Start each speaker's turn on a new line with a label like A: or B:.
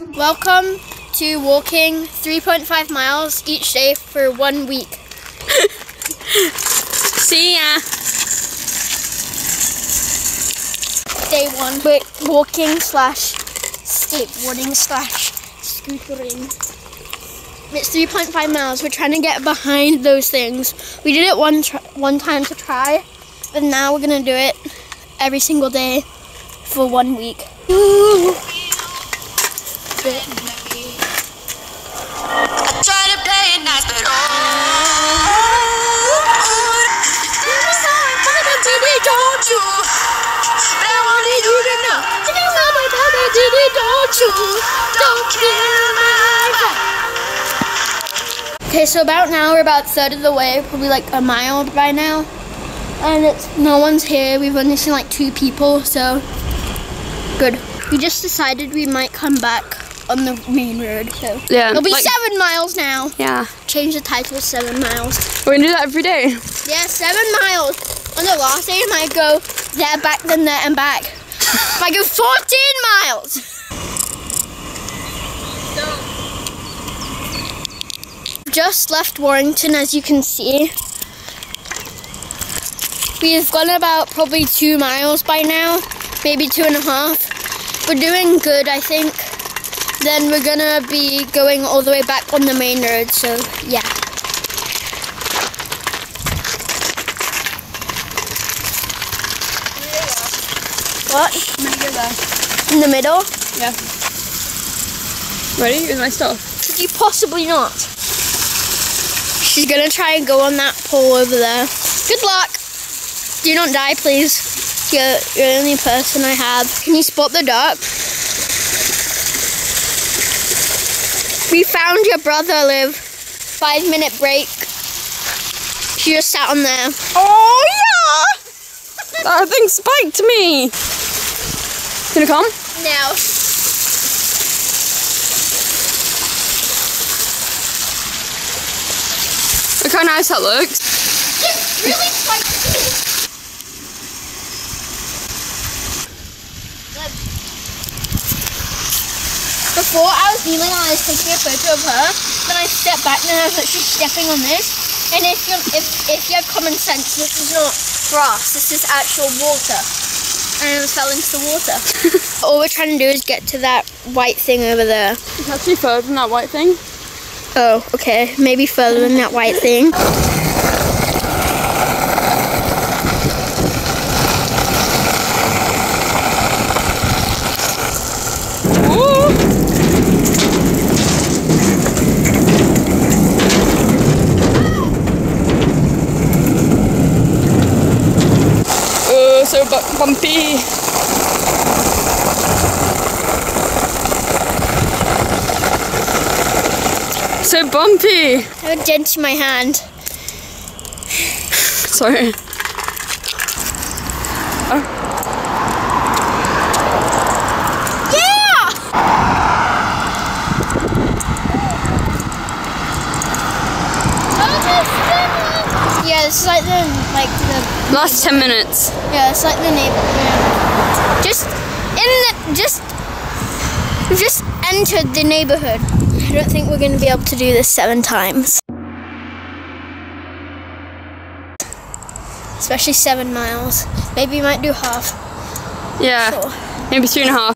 A: Welcome to walking 3.5 miles each day for one week.
B: See ya.
A: Day one. We're walking slash skateboarding slash scootering. It's 3.5 miles. We're trying to get behind those things. We did it one tr- one time to try, but now we're gonna do it every single day for one week. Ooh. Okay, so about now we're about third of the way, probably like a mile by now, and it's no one's here. We've only seen like two people, so good. We just decided we might come back on the main road, so
B: Yeah.
A: it'll be
B: like-
A: seven miles now.
B: Yeah.
A: Change the title seven miles.
B: We're gonna do that every day.
A: Yeah, seven miles. On the last day, I might go there, back, then there, and back. if I go 14 miles. Just left Warrington, as you can see. We've gone about probably two miles by now, maybe two and a half. We're doing good, I think. Then we're gonna be going all the way back on the main road, so yeah. What? In the middle?
B: Yeah. Ready? Here's my stuff.
A: Could you possibly not? She's gonna try and go on that pole over there. Good luck. Do not die, please. You're, you're the only person I have. Can you spot the duck? We found your brother, Liv. Five minute break. She just sat on there.
B: Oh yeah! That thing spiked me. Gonna come?
A: Now.
B: Look how nice that looks.
A: It's really spicy. Before I was kneeling and I was taking a photo of her, then I stepped back and I was actually stepping on this. And if you if if you have common sense, this is not grass. This is actual water. And I fell into the water. All we're trying to do is get to that white thing over there.
B: It's actually further than that white thing.
A: Oh, okay. Maybe further than that white thing.
B: Ooh. Oh, so bu- bumpy. So bumpy.
A: I a dent my hand.
B: Sorry.
A: Yeah! Yeah, is like the like the
B: Last 10 minutes.
A: yeah, it's like the neighborhood. Just in the just we've just entered the neighborhood. I don't think we're gonna be able to do this seven times. Especially seven miles. Maybe we might do half.
B: Yeah.
A: Sure.
B: Maybe three and a half.